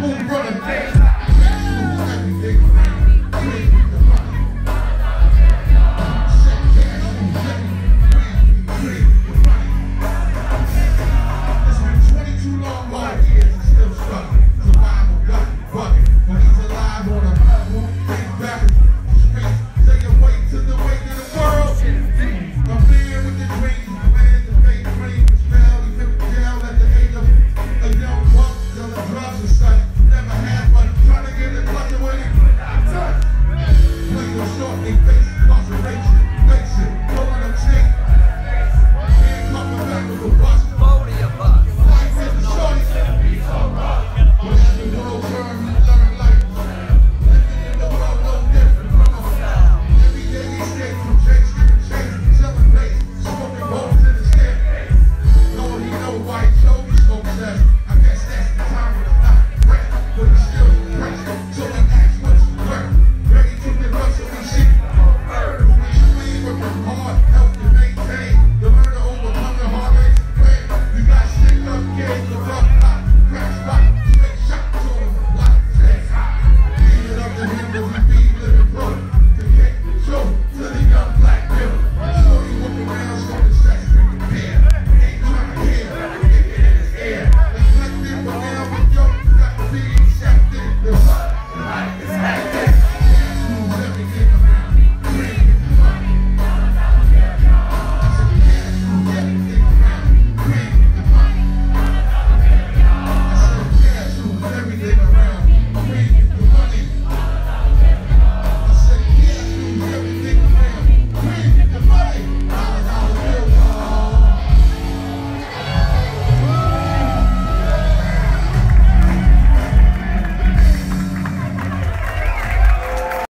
Boom, running back.